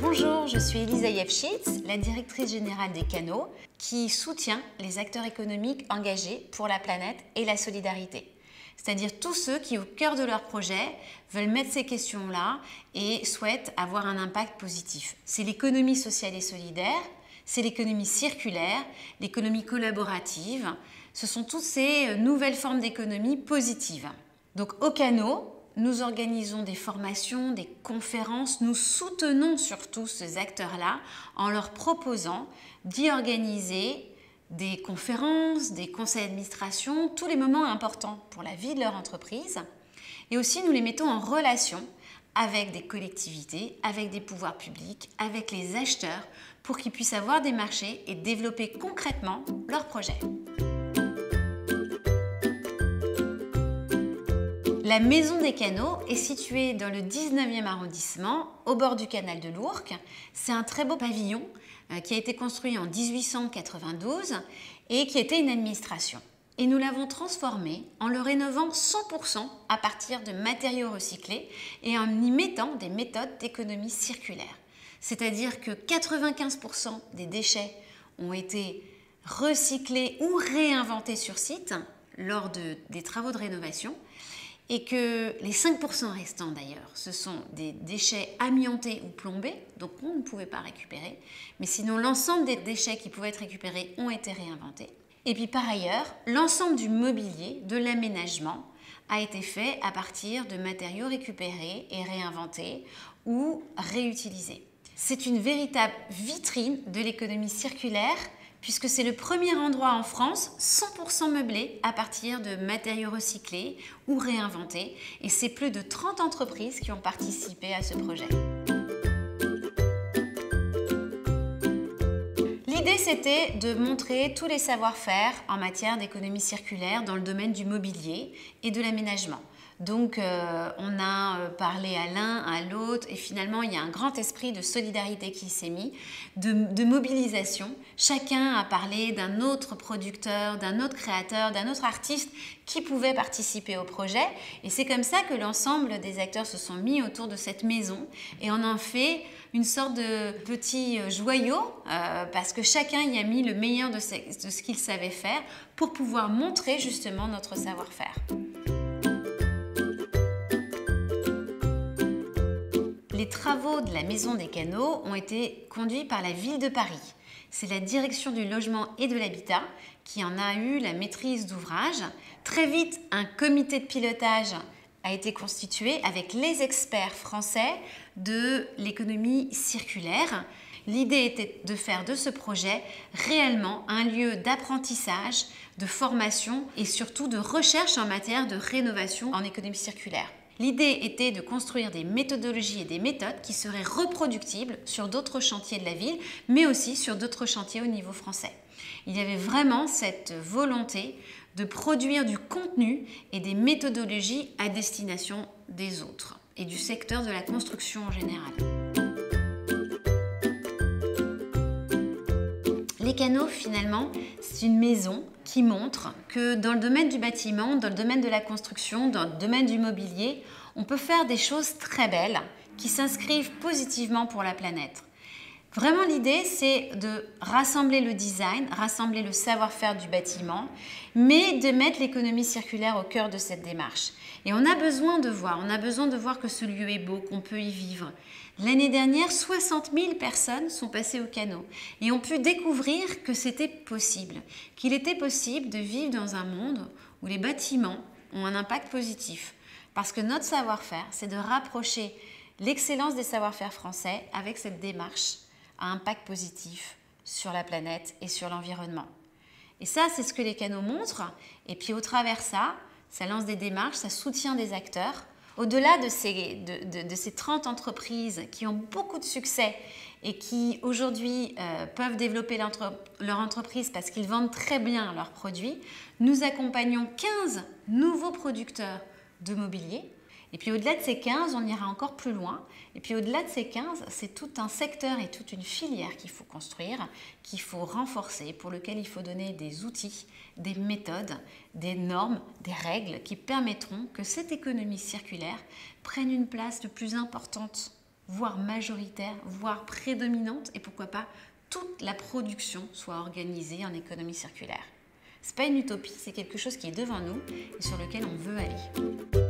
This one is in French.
Bonjour, je suis Elisa Yevchitz, la directrice générale des canaux, qui soutient les acteurs économiques engagés pour la planète et la solidarité. C'est-à-dire tous ceux qui, au cœur de leur projet, veulent mettre ces questions-là et souhaitent avoir un impact positif. C'est l'économie sociale et solidaire, c'est l'économie circulaire, l'économie collaborative. Ce sont toutes ces nouvelles formes d'économie positives. Donc au canot, nous organisons des formations, des conférences, nous soutenons surtout ces acteurs-là en leur proposant d'y organiser des conférences, des conseils d'administration, tous les moments importants pour la vie de leur entreprise. Et aussi, nous les mettons en relation avec des collectivités, avec des pouvoirs publics, avec les acheteurs, pour qu'ils puissent avoir des marchés et développer concrètement leurs projets. La Maison des Canaux est située dans le 19e arrondissement, au bord du canal de l'Ourcq. C'est un très beau pavillon euh, qui a été construit en 1892 et qui était une administration. Et nous l'avons transformé en le rénovant 100% à partir de matériaux recyclés et en y mettant des méthodes d'économie circulaire. C'est-à-dire que 95% des déchets ont été recyclés ou réinventés sur site lors des travaux de rénovation et que les 5% restants d'ailleurs, ce sont des déchets amiantés ou plombés, donc on ne pouvait pas récupérer, mais sinon l'ensemble des déchets qui pouvaient être récupérés ont été réinventés. Et puis par ailleurs, l'ensemble du mobilier, de l'aménagement, a été fait à partir de matériaux récupérés et réinventés ou réutilisés. C'est une véritable vitrine de l'économie circulaire puisque c'est le premier endroit en France 100% meublé à partir de matériaux recyclés ou réinventés, et c'est plus de 30 entreprises qui ont participé à ce projet. C'était de montrer tous les savoir-faire en matière d'économie circulaire dans le domaine du mobilier et de l'aménagement. Donc euh, on a euh, parlé à l'un, à l'autre, et finalement il y a un grand esprit de solidarité qui s'est mis, de, mobilisation. Chacun a parlé d'un autre producteur, d'un autre créateur, d'un autre artiste qui pouvait participer au projet. Et c'est comme ça que l'ensemble des acteurs se sont mis autour de cette maison et on en fait une sorte de petit joyau euh, parce que chacun y a mis le meilleur de ce qu'il savait faire pour pouvoir montrer justement notre savoir-faire. Les travaux de la Maison des Canaux ont été conduits par la ville de Paris. C'est la direction du logement et de l'habitat qui en a eu la maîtrise d'ouvrage. Très vite, un comité de pilotage a été constitué avec les experts français de l'économie circulaire. L'idée était de faire de ce projet réellement un lieu d'apprentissage, de formation et surtout de recherche en matière de rénovation en économie circulaire. L'idée était de construire des méthodologies et des méthodes qui seraient reproductibles sur d'autres chantiers de la ville, mais aussi sur d'autres chantiers au niveau français. Il y avait vraiment cette volonté de produire du contenu et des méthodologies à destination des autres et du secteur de la construction en général. Canaux, finalement, c'est une maison qui montre que dans le domaine du bâtiment, dans le domaine de la construction, dans le domaine du mobilier, on peut faire des choses très belles qui s'inscrivent positivement pour la planète. Vraiment, l'idée, c'est de rassembler le design, rassembler le savoir-faire du bâtiment, mais de mettre l'économie circulaire au cœur de cette démarche. Et on a besoin de voir, on a besoin de voir que ce lieu est beau, qu'on peut y vivre. L'année dernière, 60 000 personnes sont passées au canot et ont pu découvrir que c'était possible, qu'il était possible de vivre dans un monde où les bâtiments ont un impact positif. Parce que notre savoir-faire, c'est de rapprocher l'excellence des savoir-faire français avec cette démarche à impact positif sur la planète et sur l'environnement. Et ça, c'est ce que les canaux montrent. Et puis au travers ça, ça lance des démarches, ça soutient des acteurs. Au-delà de ces, de, ces 30 entreprises qui ont beaucoup de succès et qui aujourd'hui euh, peuvent développer leur entreprise parce qu'ils vendent très bien leurs produits, nous accompagnons 15 nouveaux producteurs de mobilier Et puis au-delà de ces 15, on ira encore plus loin. Et puis au-delà de ces 15, c'est tout un secteur et toute une filière qu'il faut construire, qu'il faut renforcer, pour lequel il faut donner des outils, des méthodes, des normes, des règles qui permettront que cette économie circulaire prenne une place de plus importante, voire majoritaire, voire prédominante, et pourquoi pas toute la production soit organisée en économie circulaire. C'est pas une utopie, c'est quelque chose qui est devant nous et sur lequel on veut aller.